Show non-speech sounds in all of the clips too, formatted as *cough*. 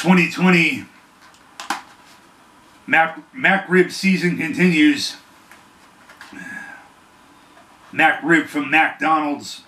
2020 Mac, McRib season continues. McRib from McDonald's.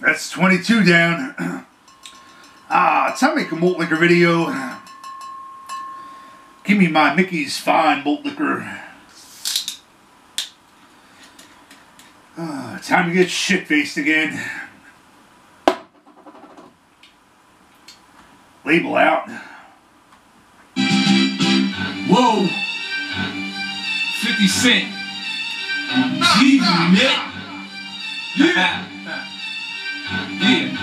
That's 22 down. *clears throat* ah, time to make a malt liquor video. Give me my Mickey's Fine malt liquor. Ah, time to get shit faced again. Label out. Whoa. 50 Cent. G Nick. Yeah. Yeah.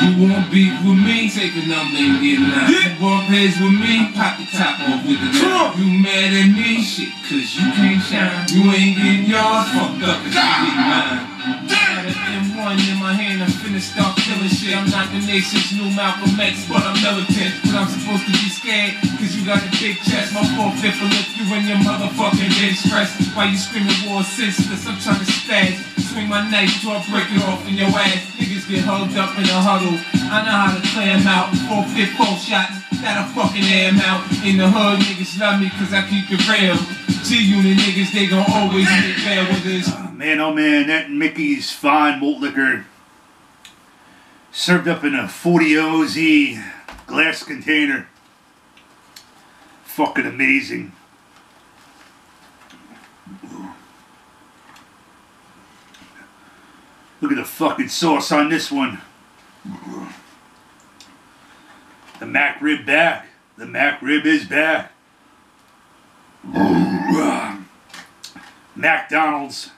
You want beef with me? Take a number and get nine. Yeah. You want pays with me? Pop the top off with the gun. You mad at me? Shit, cause you can't shine. You ain't getting yours fucked up if you get mine. Got an M1 in my hand, I'm finna start killing shit. I'm not the nation's new Malcolm X, but I'm militant. But I'm supposed to be scared, cause you got a big chest. My four fifth will lift you in your motherfucking head stress. Why you screaming war senseless? I'm trying to spaz. Swing my knife till I break it off in your ass. Niggas get hugged up in a huddle. I know how to play 'em out. Four fifth, four shots. That'll fucking air 'em out. In the hood, niggas love me cause I keep it real. G-Unit niggas, they gon' always get fair with this. Ah, man, oh man, that Mickey's Fine malt liquor served up in a 40 OZ glass container. Fucking amazing. Look at the fucking sauce on this one. The McRib back. The McRib is back. McDonald's.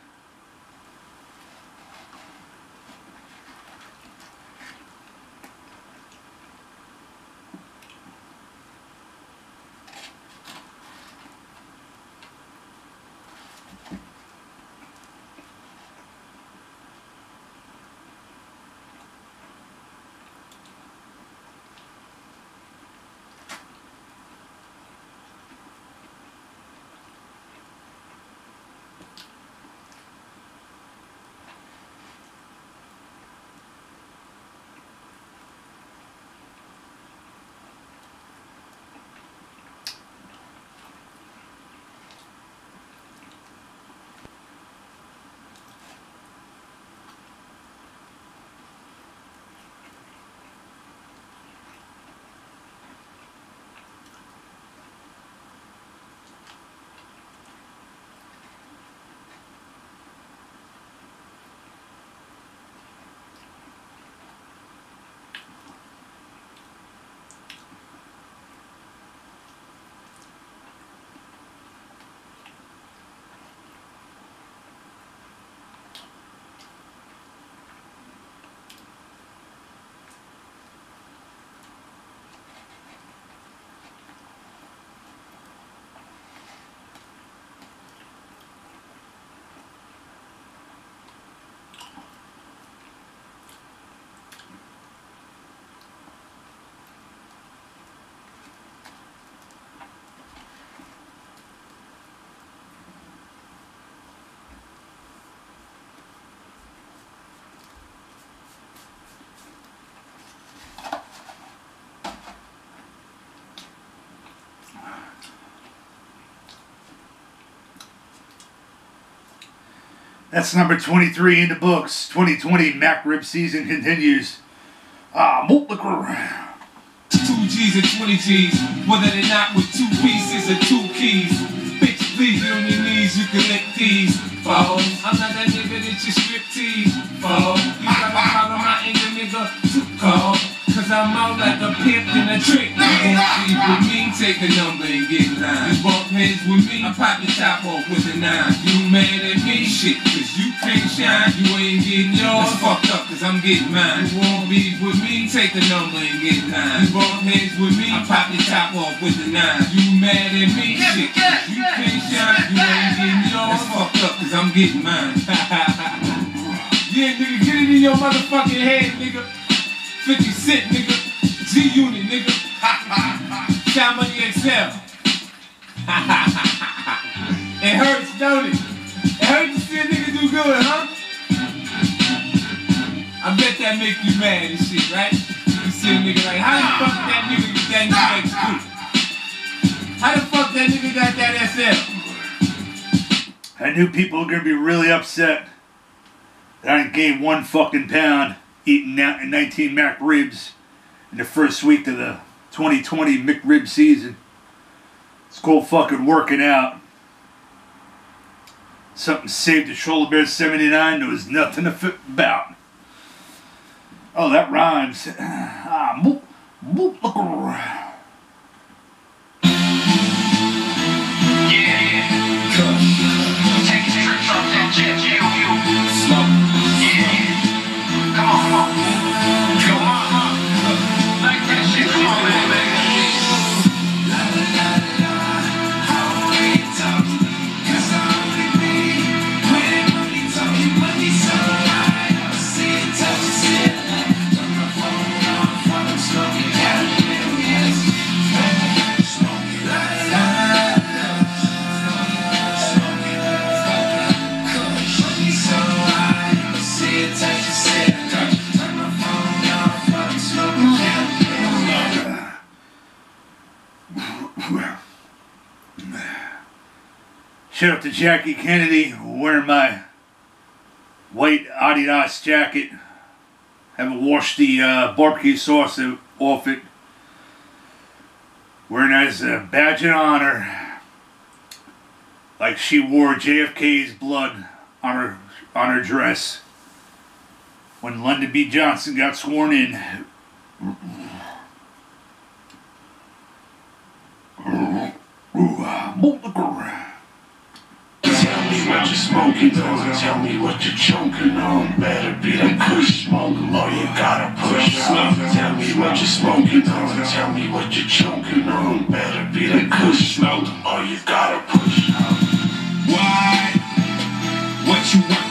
That's number 23 in the books. 2020 McRib season continues. Ah, malt liquor. Two G's and 20 G's, whether they're not with two pieces or two keys. Bitch, leave you on your knees, you can lick these. Foe, I'm not that nigga that you strip tease. Foe, you gotta follow my anger, nigga, too cold. Cause I'm out like a pimp in a trick. You won't be with me, take a number and get nine. You bump heads with me, I pop your top off with a nine. You mad at me? Shit, cause you can't shine. You ain't getting yours, That's fucked up cause I'm getting mine. You won't be with me, take a number and get nine. You bump heads with me, I pop your top off with a nine. You mad at me? Shit, cause you can't shine. You ain't getting yours, That's fucked up cause I'm getting mine. *laughs* yeah, nigga, get it in your motherfucking head, nigga. 50 Cent, nigga. G Unit, nigga. Money *laughs* it hurts, don't it? It hurts to see a nigga do good, huh? I bet that make you mad and shit, right? You see a nigga like, how the fuck that nigga get that nigga XQ? How the fuck that nigga got that SL? I knew people were gonna be really upset that I gained one fucking pound eating na- 19 McRibs in the first week of the 2020 McRib season. Called fucking working out. Something saved the Shoulder Bear 79 there was nothing to fit about. Oh, that rhymes. *sighs* Ah, moop, moop, look around. Taking trips off that jet, you, you. Yeah. Shout out to Jackie Kennedy wearing my white Adidas jacket. Haven't washed the uh, barbecue sauce off it. Wearing it as a badge of honor. Like she wore JFK's blood on her on her dress. When Lyndon B. Johnson got sworn in. Tell me what you're smoking on. Tell me what you're choking on. Better be the kush smoke, or you gotta push on. Tell me what you're smoking on. Tell me what you're choking on. Better be the kush smoke, or you gotta push on. Why? What you working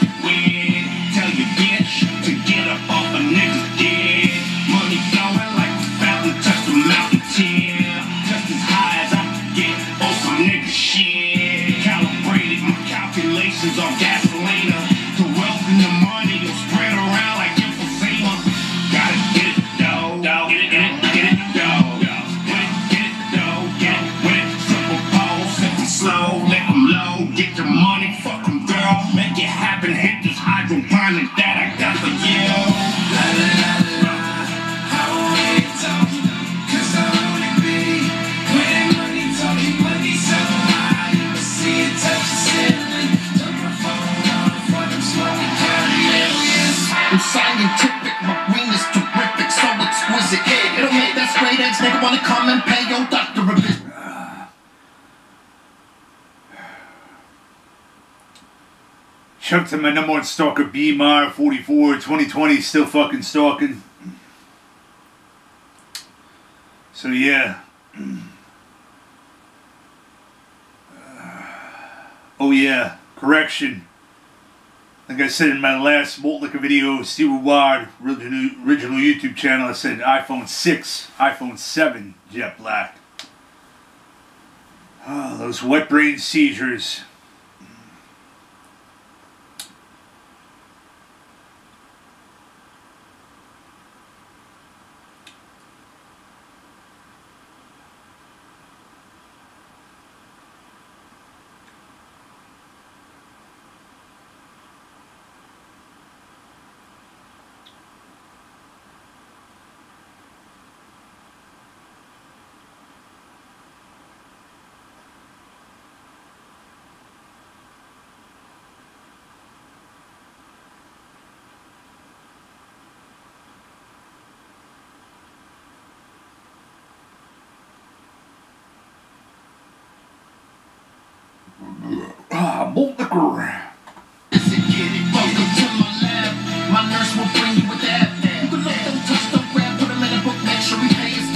hydroponic Out to my number one stalker, BMR 44, 2020, still fucking stalking. So yeah. Uh, oh yeah, correction. Like I said in my last Malt Liquor video, Steve Ward, original, original YouTube channel, I said iPhone 6, iPhone 7, jet black. Oh, those wet brain seizures. malt liquor. Listen, get it. Welcome to my lab. My nurse will bring you a dab. You can look, don't touch, don't grab. Put him in a book, make sure he pay his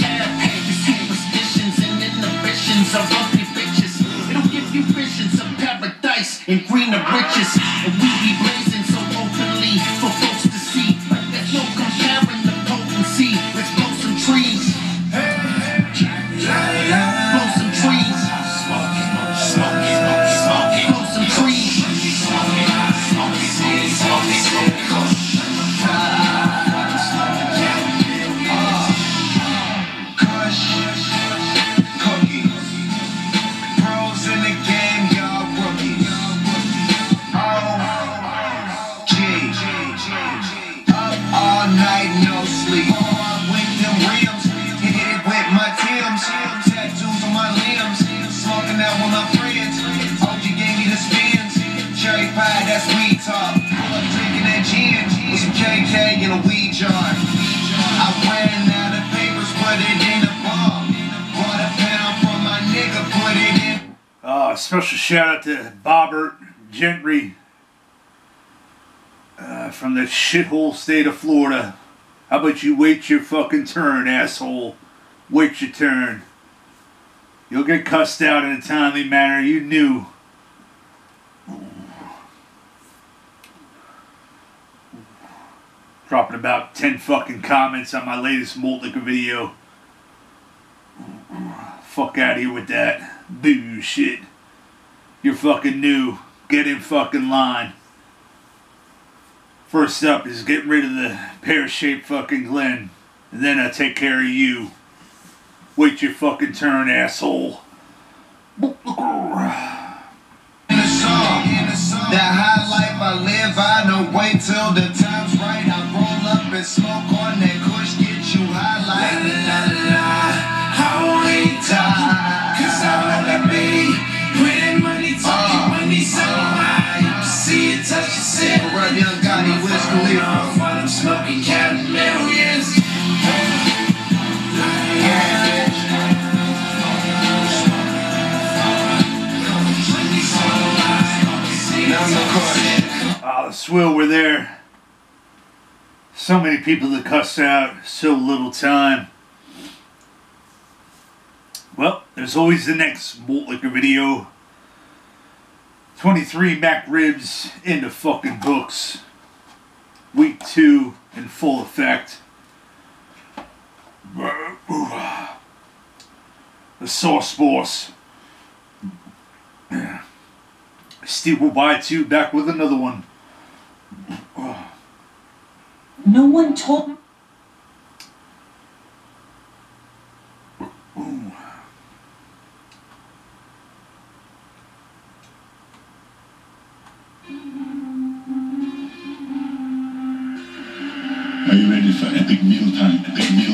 tab. Your superstitions and visions of riches. And we be blazing that's weed talk. Pull up drinking that gin with some KK in a weed jar. I ran out of papers, put it in a bomb. Bought a pound from my nigga, put it in. Uh, special shout out to Bobbert Gentry uh, from the shithole state of Florida. How about you wait your fucking turn, asshole? Wait your turn. You'll get cussed out in a timely manner. You knew. Dropping about 10 fucking comments on my latest Malt Liquor video. Fuck out of here with that. Bullshit. You're fucking new. Get in fucking line. First up is getting rid of the pear shaped fucking Glen. And then I take care of you. Wait your fucking turn, asshole. That high life I live, I know wait till the and smoke on that kush, get you high like la la la. I won't cause I wanna be. Putting money, talking money so high. You see it, touch it. Right, young Gotti, Wiz Khalifa. While I'm smoking, counting millions. Yeah, bitch. Now I'm. Ah, the swill were there. So many people to cuss out, so little time. Well, there's always the next Malt Liquor video. 23 McRibs in the fucking books. Week 2 in full effect. The Sauce Boss. Steve will buy two back with another one. No one told me. Are you ready for epic mealtime? Epic mealtime.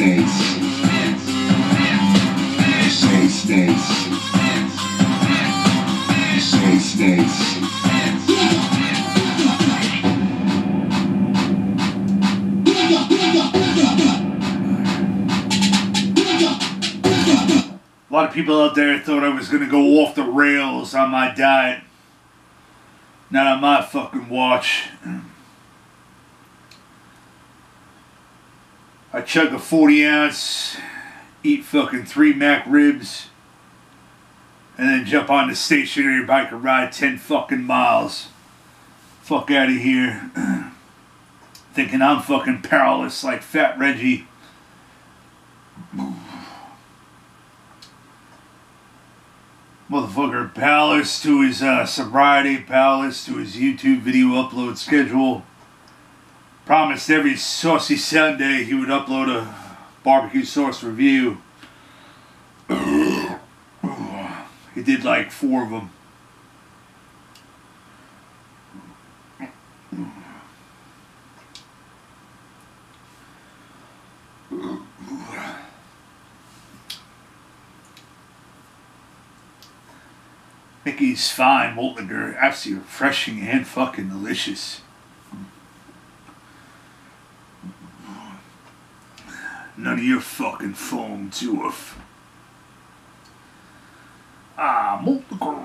Say. A lot of people out there thought I was gonna go off the rails on my diet. Not on my fucking watch. I chug a 40 ounce, eat fucking three McRibs, and then jump on the stationary bike and ride 10 fucking miles. Fuck out of here. *clears throat* thinking I'm fucking powerless like Fat Reggie. Motherfucker powerless to his uh, sobriety, powerless to his YouTube video upload schedule. Promised every saucy Sunday he would upload a barbecue sauce review. *coughs* he did like four of them. Mickey's fine, malt liquor, absolutely refreshing and fucking delicious. None of your fucking foam to us. Ah, liquor.